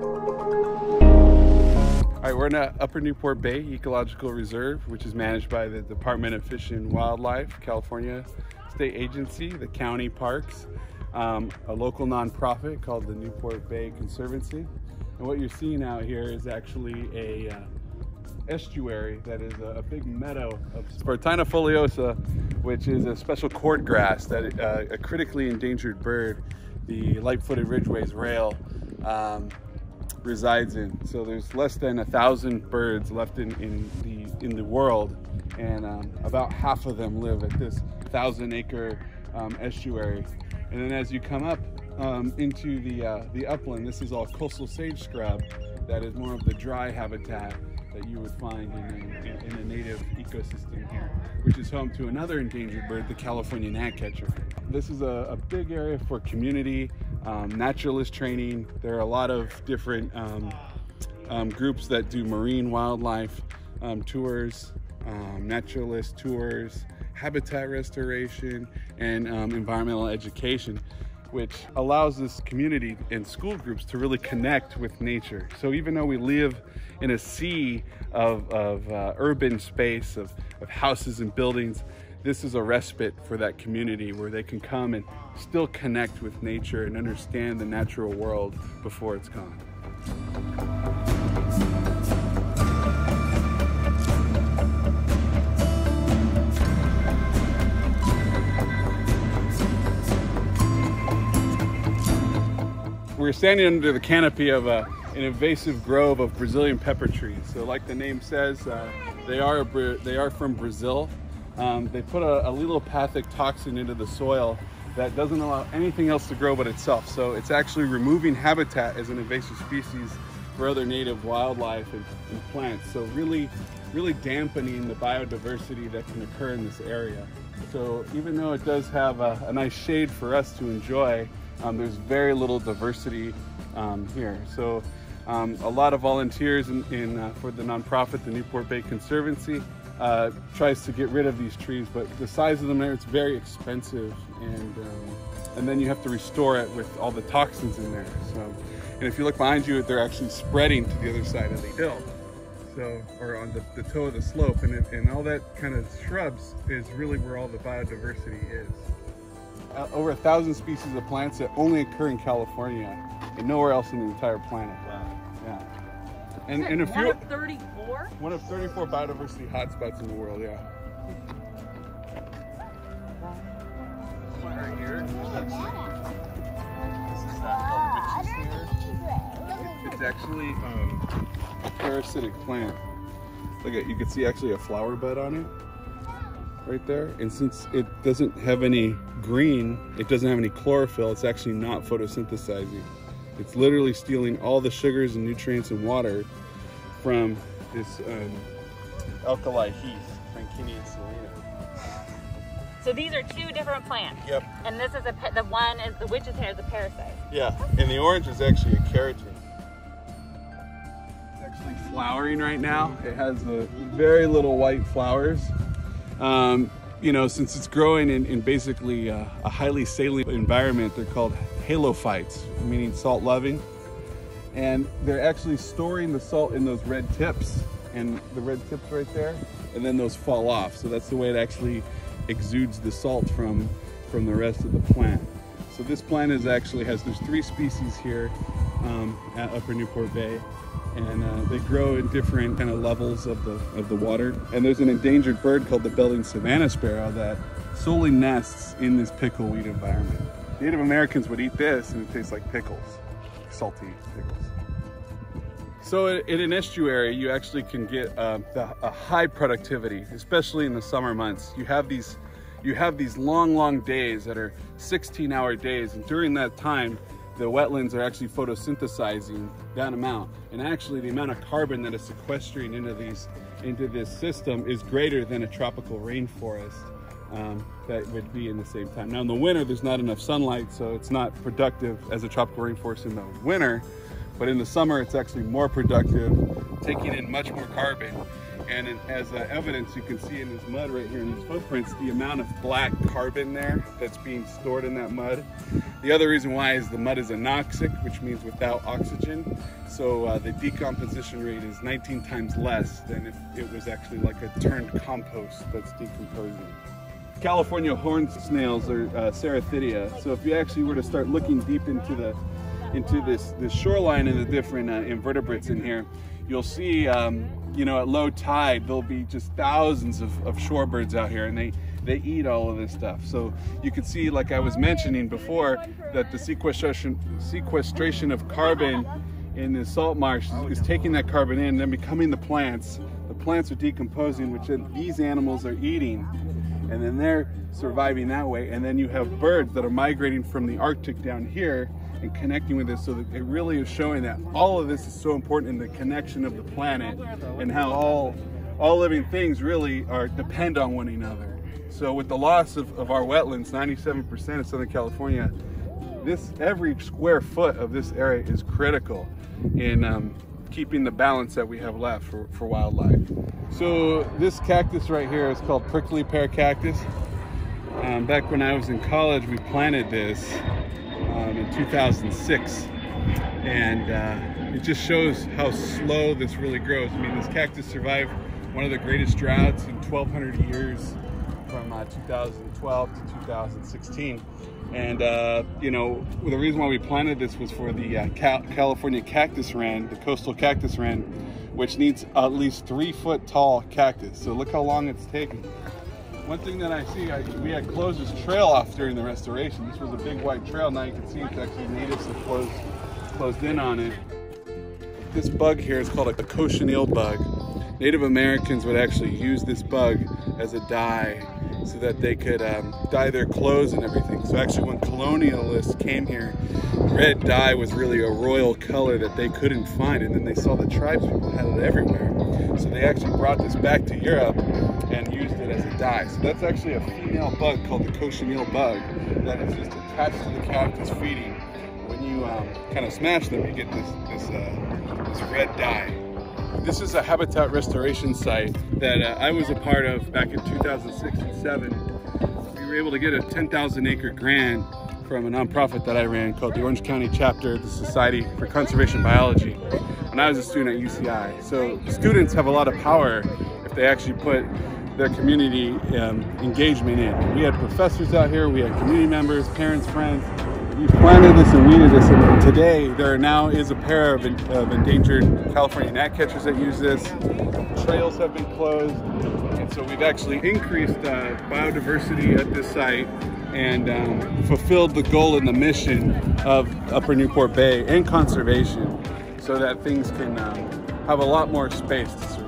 All right, we're in Upper Newport Bay Ecological Reserve, which is managed by the Department of Fish and Wildlife, California State Agency, the county parks, um, a local nonprofit called the Newport Bay Conservancy. And what you're seeing out here is actually a uh, estuary that is a, a, big meadow of Spartina foliosa, which is a special cordgrass that uh, a critically endangered bird, the light-footed ridgway's rail, um, resides in. So there's less than a thousand birds left in, in the in the world, and um, about half of them live at this thousand acre um, estuary. And then as you come up um, into the uh, the upland, this is all coastal sage scrub. That is more of the dry habitat that you would find in, in, in a native ecosystem here, which is home to another endangered bird, the California gnatcatcher. This is a, a big area for community um, naturalist training. There are a lot of different um, um, groups that do marine wildlife um, tours, um, naturalist tours, habitat restoration, and um, environmental education which allows this community and school groups to really connect with nature. So even though we live in a sea of, of uh, urban space, of, of houses and buildings, this is a respite for that community where they can come and still connect with nature and understand the natural world before it's gone. We're standing under the canopy of a, an invasive grove of Brazilian pepper trees. So like the name says, uh, they, are, they are from Brazil um, they put a, a allelopathic toxin into the soil that doesn't allow anything else to grow but itself. So it's actually removing habitat as an invasive species for other native wildlife and, and plants. So really, really dampening the biodiversity that can occur in this area. So even though it does have a, a nice shade for us to enjoy, um, there's very little diversity um, here. So um, a lot of volunteers in, in uh, for the nonprofit, the Newport Bay Conservancy, uh, tries to get rid of these trees, but the size of them there, it's very expensive, and um, and then you have to restore it with all the toxins in there. So, and if you look behind you, they're actually spreading to the other side of the hill, so or on the, the toe of the slope, and it, and all that kind of shrubs is really where all the biodiversity is. Uh, over a thousand species of plants that only occur in California and nowhere else on the entire planet. Wow. Yeah. And, and if you're 34? One of 34 biodiversity hotspots in the world, yeah. This one right here. It's actually um, a parasitic plant. Look at, you can see actually a flower bud on it right there. And since it doesn't have any green, it doesn't have any chlorophyll, it's actually not photosynthesizing. It's literally stealing all the sugars and nutrients and water from this um, alkali heath, Frankenia salina. So these are two different plants. Yep. And this is a the one is the witch's hair is a parasite. Yeah, and the orange is actually a keratin. It's actually flowering right now. It has the very little white flowers. Um, you know, since it's growing in, in basically a, a highly saline environment, they're called halophytes, meaning salt loving. And they're actually storing the salt in those red tips and the red tips right there, and then those fall off. So that's the way it actually exudes the salt from, from the rest of the plant. So this plant is actually has, there's three species here um, at Upper Newport Bay and uh, they grow in different kind of levels of the of the water. And there's an endangered bird called the Belding savanna sparrow that solely nests in this pickleweed environment. Native Americans would eat this and it tastes like pickles, salty pickles. So in an estuary, you actually can get uh, a high productivity, especially in the summer months. You have these you have these long, long days that are 16 hour days. And during that time, the wetlands are actually photosynthesizing that amount. And actually the amount of carbon that is sequestering into these into this system is greater than a tropical rainforest um, that would be in the same time. Now in the winter, there's not enough sunlight, so it's not productive as a tropical rainforest in the winter. But in the summer, it's actually more productive, taking in much more carbon And as uh, evidence, you can see in this mud right here in these footprints, the amount of black carbon there that's being stored in that mud. The other reason why is the mud is anoxic, which means without oxygen. So uh, the decomposition rate is 19 times less than if it was actually like a turned compost that's decomposing. California horn snails are uh, Cerithidea. So if you actually were to start looking deep into the into this, this shoreline and the different uh, invertebrates in here, you'll see, um, you know, at low tide, there'll be just thousands of, of shorebirds out here and they, they eat all of this stuff. So you can see, like I was mentioning before, that the sequestration, sequestration of carbon in the salt marsh is, is taking that carbon in and then becoming the plants. The plants are decomposing, which these animals are eating and then they're surviving that way. And then you have birds that are migrating from the Arctic down here and connecting with this so that it really is showing that all of this is so important in the connection of the planet and how all all living things really are depend on one another. So with the loss of, of our wetlands, 97% of Southern California, this every square foot of this area is critical in um, keeping the balance that we have left for, for wildlife. So this cactus right here is called prickly pear cactus. Um, back when I was in college, we planted this um, in 2006. And uh, it just shows how slow this really grows. I mean, this cactus survived one of the greatest droughts in 1,200 years from uh, 2012 to 2016. And, uh, you know, the reason why we planted this was for the uh, Cal California cactus wren, the coastal cactus wren, which needs at least three foot tall cactus. So look how long it's taken. One thing that I see, I, we had closed this trail off during the restoration. This was a big white trail. Now you can see it's actually natives have closed, closed in on it. This bug here is called a cochineal bug. Native Americans would actually use this bug as a dye so that they could um, dye their clothes and everything. So actually when colonialists came here, red dye was really a royal color that they couldn't find and then they saw the tribes people had it everywhere. So they actually brought this back to Europe and used it as a dye. So that's actually a female bug called the cochineal bug that is just attached to the cactus feeding. When you um, kind of smash them, you get this, this, uh, this red dye. This is a habitat restoration site that uh, I was a part of back in 2006 and 7. We were able to get a 10,000 acre grant from a nonprofit that I ran called the Orange County chapter of the Society for Conservation Biology when I was a student at UCI. So students have a lot of power if they actually put their community um, engagement in. We had professors out here, we had community members, parents, friends, we planted this and weeded this, and today there now is a pair of, of endangered California gnatcatchers that use this. Trails have been closed, and so we've actually increased uh, biodiversity at this site and um, fulfilled the goal and the mission of Upper Newport Bay and conservation so that things can um, have a lot more space.